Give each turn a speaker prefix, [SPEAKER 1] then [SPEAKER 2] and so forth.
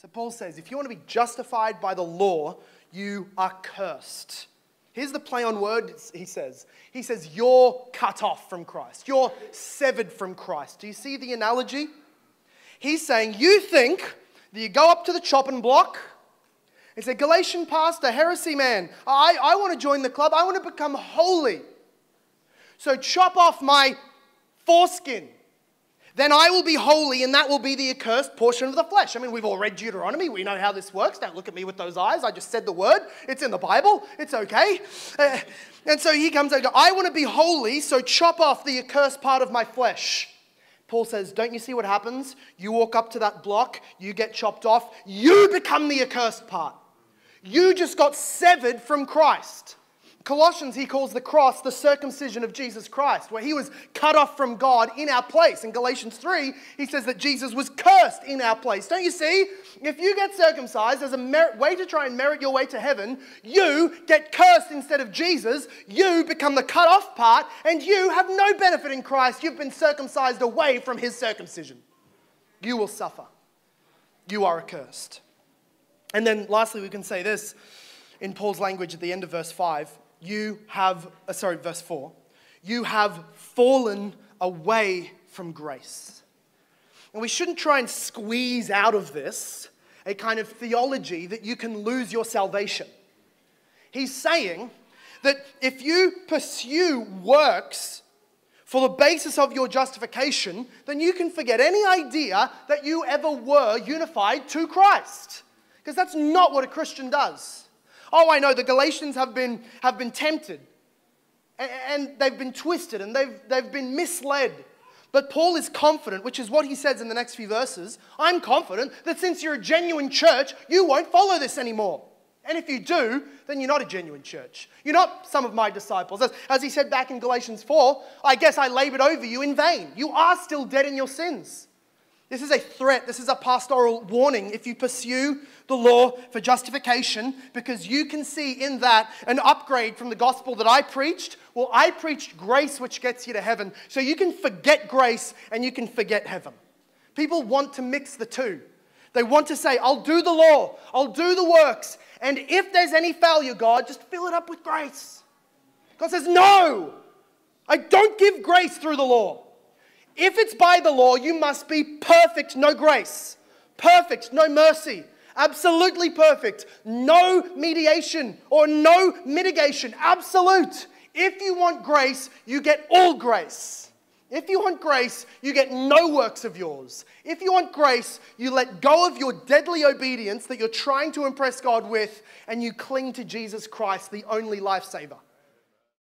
[SPEAKER 1] So Paul says if you want to be justified by the law, you are cursed. Here's the play on words he says. He says, You're cut off from Christ. You're severed from Christ. Do you see the analogy? He's saying, You think that you go up to the chopping block and say, Galatian pastor, heresy man, I, I want to join the club. I want to become holy. So chop off my foreskin then I will be holy, and that will be the accursed portion of the flesh. I mean, we've all read Deuteronomy. We know how this works. Don't look at me with those eyes. I just said the word. It's in the Bible. It's okay. Uh, and so he comes and goes, I want to be holy, so chop off the accursed part of my flesh. Paul says, Don't you see what happens? You walk up to that block, you get chopped off, you become the accursed part. You just got severed from Christ. Colossians, he calls the cross the circumcision of Jesus Christ, where he was cut off from God in our place. In Galatians 3, he says that Jesus was cursed in our place. Don't you see? If you get circumcised as a way to try and merit your way to heaven, you get cursed instead of Jesus. You become the cut off part, and you have no benefit in Christ. You've been circumcised away from his circumcision. You will suffer. You are accursed. And then lastly, we can say this in Paul's language at the end of verse 5 you have, uh, sorry, verse 4, you have fallen away from grace. And we shouldn't try and squeeze out of this a kind of theology that you can lose your salvation. He's saying that if you pursue works for the basis of your justification, then you can forget any idea that you ever were unified to Christ. Because that's not what a Christian does. Oh, I know the Galatians have been, have been tempted and they've been twisted and they've, they've been misled. But Paul is confident, which is what he says in the next few verses. I'm confident that since you're a genuine church, you won't follow this anymore. And if you do, then you're not a genuine church. You're not some of my disciples. As, as he said back in Galatians 4, I guess I labored over you in vain. You are still dead in your sins. This is a threat. This is a pastoral warning. If you pursue the law for justification, because you can see in that an upgrade from the gospel that I preached. Well, I preached grace, which gets you to heaven. So you can forget grace and you can forget heaven. People want to mix the two. They want to say, I'll do the law, I'll do the works, and if there's any failure, God, just fill it up with grace. God says, No, I don't give grace through the law. If it's by the law, you must be perfect, no grace. Perfect, no mercy. Absolutely perfect. No mediation or no mitigation. Absolute. If you want grace, you get all grace. If you want grace, you get no works of yours. If you want grace, you let go of your deadly obedience that you're trying to impress God with and you cling to Jesus Christ, the only lifesaver.